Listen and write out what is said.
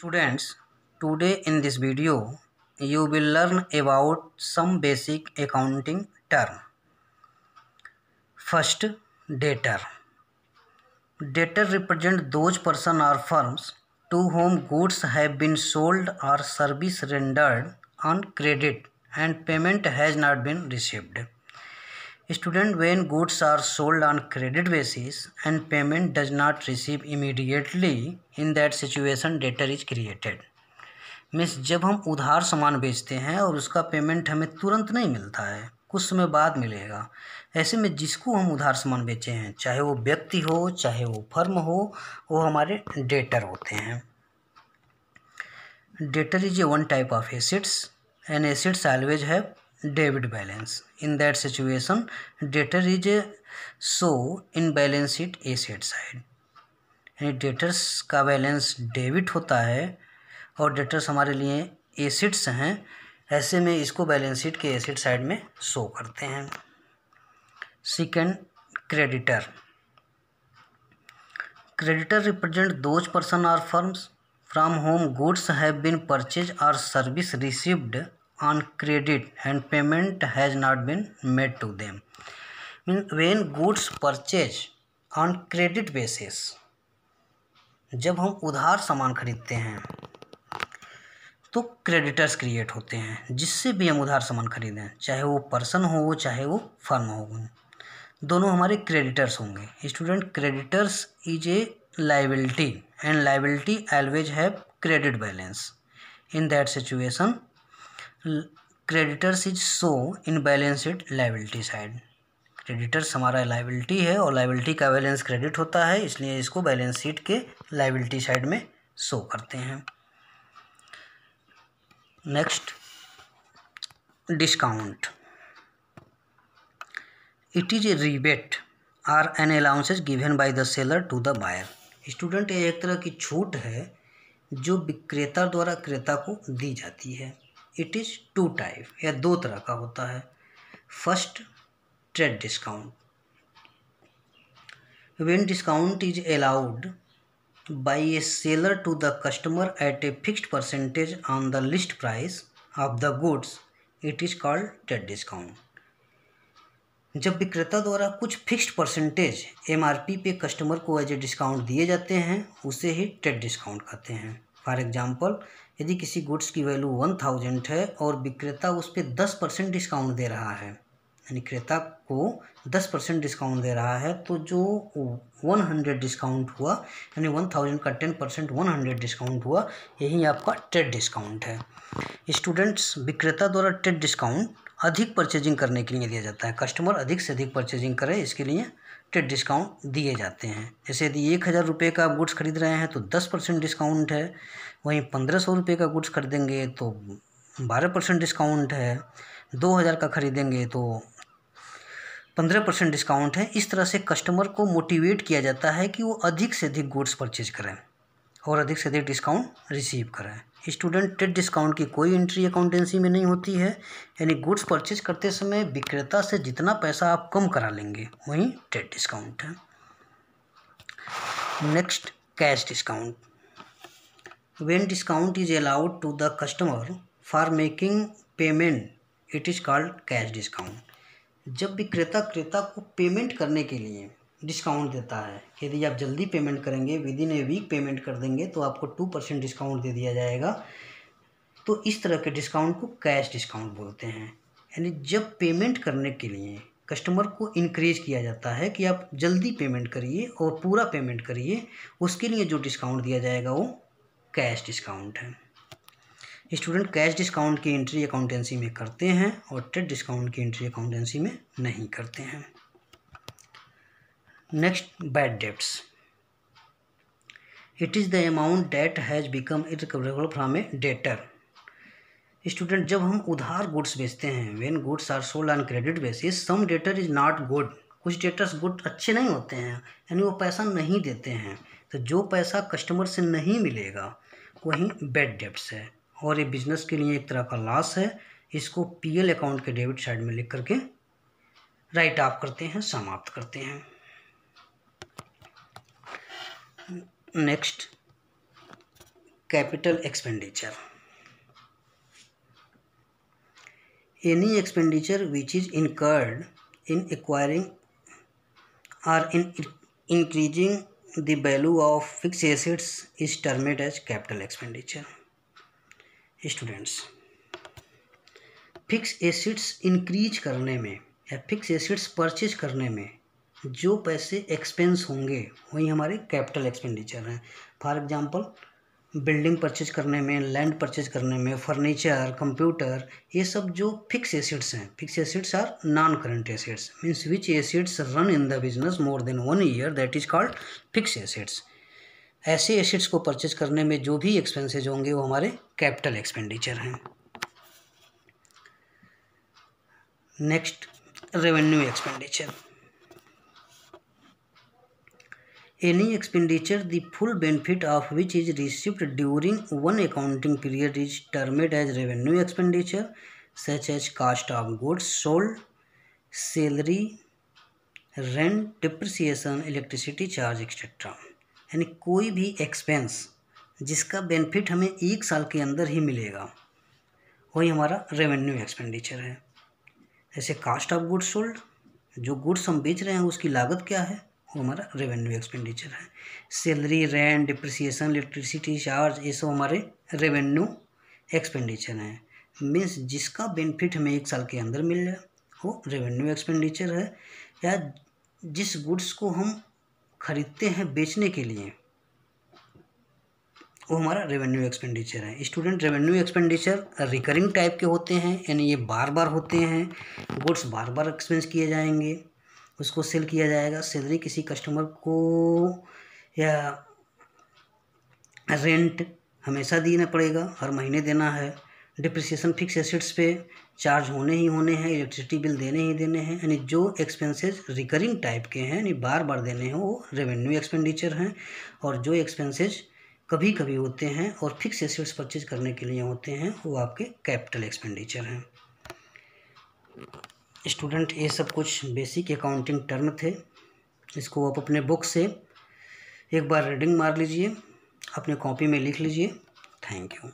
Students, today in this video you will learn about some basic accounting term. First, debtor. Debtor represent those person or firms to whom goods have been sold or service rendered on credit and payment has not been received. Student, when goods are sold on credit basis and payment does not receive immediately, in that situation debtor is created. Means जब हम उधार सामान बेचते हैं और उसका payment हमें तुरंत नहीं मिलता है कुछ समय बाद मिलेगा। ऐसे में जिसको हम उधार सामान बेचे हैं चाहे वो व्यक्ति हो चाहे वो फर्म हो वो हमारे डेटर होते हैं। Debtor is a one type of assets and assets always have balance. In that situation debtor is a so in balance sheet asset side यानी डेटर्स का बैलेंस डेबिट होता है और डेटर्स हमारे लिए एसिड्स हैं, ऐसे में इसको बैलेंस शीट के एसिड साइड में शो करते हैं। Second creditor creditor represent those person or firms from home goods have been purchase और service received on credit and payment has not been made to them mean when goods purchase on credit basis जब हम उधार सामान खरीदते हैं तो creditors create होते हैं, जिससे भी हम उधार सामान खरीदें, चाहे वो पर्सन हो, चाहे वो फर्म हो। दोनों हमारे क्रेडिटर्स होंगे। Student creditors is a liability and liability always have credit balance in that situation creditors is so in balance it liability side creditors हमारा लाइबिलिटी है और लाइबिलिटी का बैलेंस क्रेडिट होता है, इसलिए इसको बैलेंस शीट के लाइबिलिटी साइड में शो करते हैं। Next discount it is a rebate or an allowances given by the seller to the buyer student ये एक तरह की छूट है जो विक्रेता द्वारा क्रेता को दी जाती है। इट इज़ टू टाइप या दो तरह का होता है। First trade discount when discount is allowed by a seller to the customer at a fixed percentage on the list price of the goods it is called trade discount जब विक्रेता द्वारा कुछ fixed percentage M R P पे customer को as a discount दिए जाते हैं, उसे ही ट्रेड डिस्काउंट कहते हैं। फॉर एग्जांपल यदि किसी गुड्स की वैल्यू वन थाउज़ेंड है और विक्रेता उस पर दस परसेंट डिस्काउंट दे रहा है, यानी क्रेता को दस परसेंट डिस्काउंट दे रहा है तो जो वन हंड्रेड डिस्काउंट हुआ, यानी वन थाउज़ेंड का ten percent one hundred discount हुआ, यही आपका ट्रेड डिस्काउंट है। स्टूडेंट्स, विक्रेता द्वारा ट्रेड डिस्काउंट अधिक परचेजिंग करने के लिए दिया जाता है। कस्टमर अधिक से अधिक परचेजिंग करे, इसके लिए ट्रेड डिस्काउंट दिए जाते हैं। जैसे यदि एक हज़ार रुपये का गुड्स खरीद रहे हैं तो दस परसेंट डिस्काउंट है। वहीं पंद्रह सौ रुपये का गुड्स खरीदेंगे तो बारह परसेंट डिस्काउंट है। दो हज़ार का खरीदेंगे तो पंद्रह परसेंट डिस्काउंट है। इस तरह से कस्टमर को मोटिवेट किया जाता है कि वो अधिक से अधिक गुड्स परचेज करें और अधिक से अधिक डिस्काउंट रिसीव करें। स्टूडेंट ट्रेड डिस्काउंट की कोई एंट्री अकाउंटेंसी में नहीं होती है, यानी गुड्स परचेज करते समय विक्रेता से जितना पैसा आप कम करा लेंगे, वहीं ट्रेड डिस्काउंट है। Next cash discount when discount is allowed to the customer for making payment it is called cash discount जब विक्रेता क्रेता को पेमेंट करने के लिए डिस्काउंट देता है। यदि आप जल्दी पेमेंट करेंगे within a week payment कर देंगे तो आपको टू परसेंट डिस्काउंट दे दिया जाएगा। तो इस तरह के डिस्काउंट को कैश डिस्काउंट बोलते हैं। यानी जब पेमेंट करने के लिए कस्टमर को इनक्रेज किया जाता है कि आप जल्दी पेमेंट करिए और पूरा पेमेंट करिए, उसके लिए जो डिस्काउंट दिया जाएगा वो कैश डिस्काउंट है। स्टूडेंट कैश डिस्काउंट की एंट्री अकाउंटेंसी में करते हैं और ट्रेड डिस्काउंट की एंट्री अकाउंटेंसी में नहीं करते हैं। Next bad debts it is the amount debt has become irrecoverable from a debtor student जब हम उधार गुड्स बेचते हैं when goods are sold on credit basis some debtor is not good कुछ डेटर्स गुड अच्छे नहीं होते हैं, यानी वो पैसा नहीं देते हैं। तो जो पैसा कस्टमर से नहीं मिलेगा, वही बेड डेप्स है। और ये बिज़नेस के लिए एक तरह का लॉस है। इसको पीएल अकाउंट के डेबिट साइड में लिख करके राइट ऑफ़ करते हैं, समाप्त करते हैं। Next capital expenditure any expenditure which is incurred in acquiring or in increasing the value of fix assets is termed as capital expenditure students fix assets increase करने में या फिक्स एसेट्स परचेज करने में जो पैसे एक्सपेंस होंगे, वही हमारे कैपिटल एक्सपेंडिचर हैं। फॉर एग्जांपल बिल्डिंग परचेज करने में लैंड परचेज करने में फर्नीचर कंप्यूटर ये सब जो फिक्स एसिड्स हैं fix assets are non current assets means which assets run in the business more than one year that is called fix assets ऐसे assets को परचेज करने में जो भी एक्सपेंसेज होंगे, वो हमारे कैपिटल एक्सपेंडिचर हैं। Next revenue expenditure any expenditure the full benefit of which is received during one accounting period is termed as revenue expenditure such as cost of goods sold salary rent depreciation electricity charge etcetera यानी कोई भी expense जिसका benefit हमें एक साल के अंदर ही मिलेगा, वही हमारा रेवेन्यू एक्सपेंडिचर है। जैसे कास्ट ऑफ़ गुड्स सोल्ड जो गुड्स हम बेच रहे हैं, उसकी लागत क्या है? वो हमारा रेवेन्यू एक्सपेंडिचर है। Salary rent depreciation electricity charge ये सब हमारे रेवेन्यू एक्सपेंडिचर हैं। मीन्स जिसका बेनिफिट हमें एक साल के अंदर मिल जाए वो रेवेन्यू एक्सपेंडिचर है। या जिस गुड्स को हम खरीदते हैं बेचने के लिए, वो हमारा रेवेन्यू एक्सपेंडिचर है। Student revenue expenditure recurring type के होते हैं, यानी ये बार बार होते हैं। गुड्स बार बार एक्सपेंस किए जाएँगे। उसको सेल किया जाएगा। सैलरी किसी कस्टमर को या रेंट हमेशा देना पड़ेगा। हर महीने देना है। डिप्रिसिएशन फिक्स एसेट्स पे चार्ज होने ही होने हैं। इलेक्ट्रिसिटी बिल देने ही देने हैं। यानी जो एक्सपेंसेस रिकरिंग टाइप के हैं, यानी बार बार देने हैं, वो रेवेन्यू एक्सपेंडिचर हैं और जो एक्सपेंसेस कभी कभी होते हैं और फिक्स एसेट्स परचेज करने के लिए होते हैं, वो आपके कैपिटल एक्सपेंडिचर हैं। स्टूडेंट, ये सब कुछ बेसिक अकाउंटिंग टर्म थे। इसको आप अपने बुक से एक बार रीडिंग मार लीजिए, अपने कॉपी में लिख लीजिए। Thank you